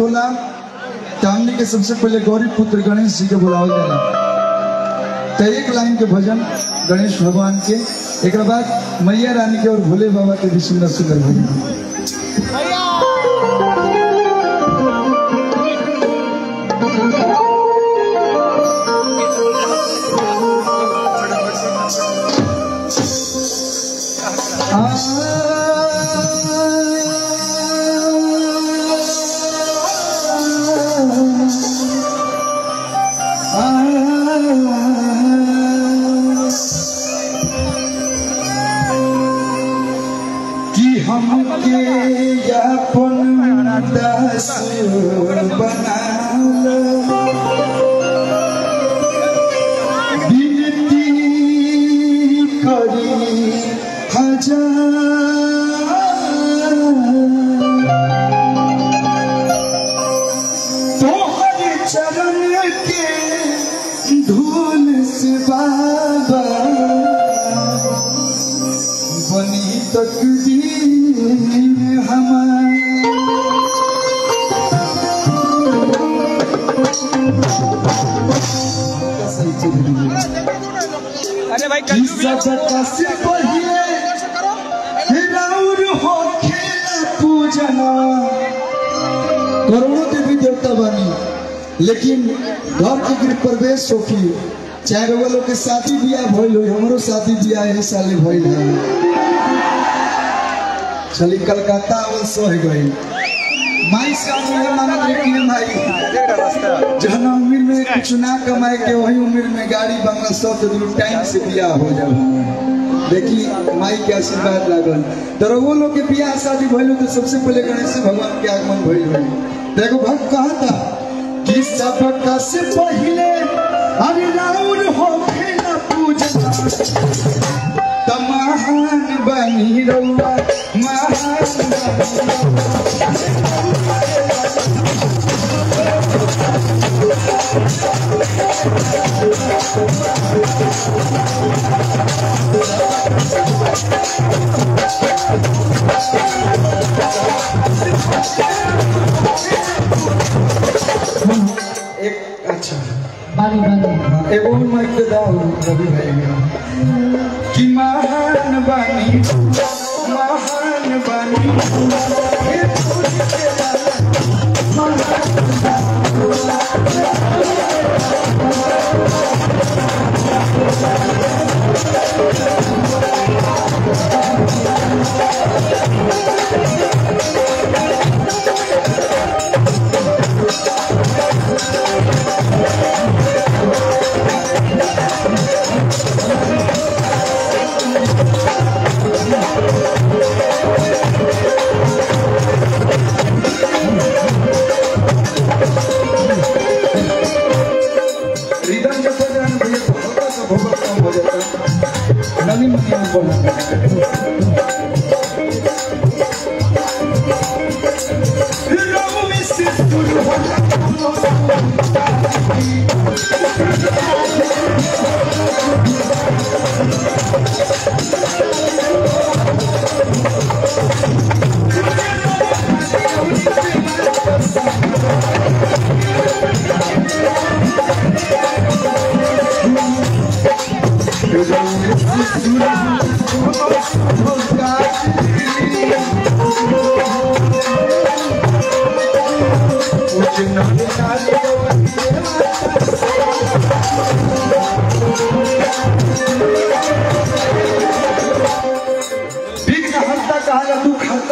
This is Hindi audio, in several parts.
होला तो के सबसे पहले गौरी पुत्र गणेश जी के बुलाव देना तो एक लाइन के भजन गणेश भगवान के, एक बाद मैया रानी के और भोले बाबा के भी सुंदर सुंदर भजन बना करी हज़ार तोहर चरण के धूल से बाबा बनी तकदीर अरे भाई करोड़ों देवी देवता बनी लेकिन घर के गृह प्रवेश होखी चाहे रउआ लोग के शादी बियाह भइल हो हमरो शादी बियाह यही साले भइल है चली कलकत्ता अवल सह गई माई मांगत भाई जहन उम्र में कुछ ना कमाए के वही उम्र में गाड़ी बंगला सब दिलू टाइम से बियाह हो जाओ देखी माई के आशीर्वाद लागल। तो रघु लोग के बियाह शादी भइल तो सबसे पहले गणेश भगवान के आगमन भइल रही देखो, भक्त कहा था कि सबका से पहले अरे राउर हो खेला एगो माइक दे दाओ रवि भाई के। कि महान बनी महान बनी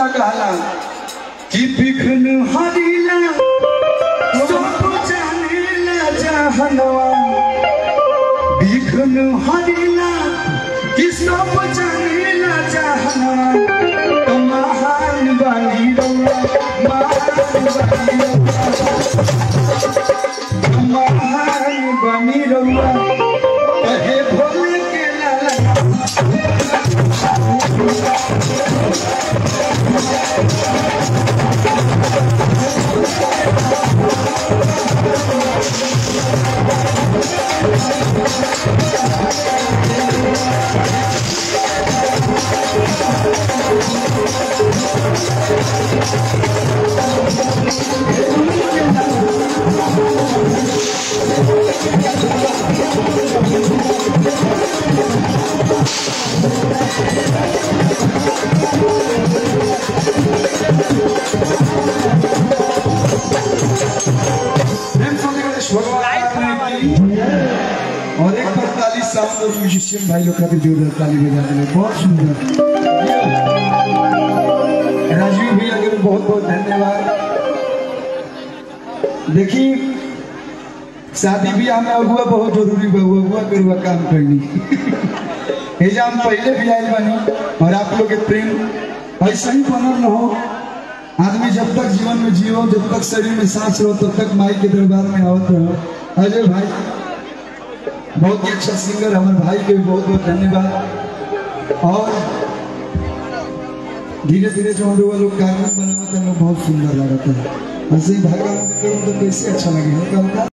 दुख कहला कि विघ्न हरिला सब जानेला जहनवा। विघ्न हरिला कि सब जानेला जहनवा। तो महान बनी रउआ महान बनी रउआ और एक म्यूजिशियन भाई लोग जोरदार ताली बजा बहुत सुंदर। राजीव भैया के बहुत बहुत धन्यवाद। देखिए, शादी ब्याह में अगुआ बहुत ज़रूरी बा अगुआ करुआ काम करनी। हम पहले भी आए बनी, और आप लोग के प्रेम ऐसा ही बनल रहो हो। आदमी जब तक जीवन में जियो, जब तक शरीर में सांस रहो तब तक माई के दरबार में आवत रहो। अजय भाई, बहुत ही अच्छा सिंगर हमारे भाई के बहुत बहुत धन्यवाद। और धीरे धीरे जो हम लोग लोग कार्यक्रम बनाते हैं बहुत सुंदर लगाते हैं। ऐसे ही भाई तो कैसे अच्छा लगे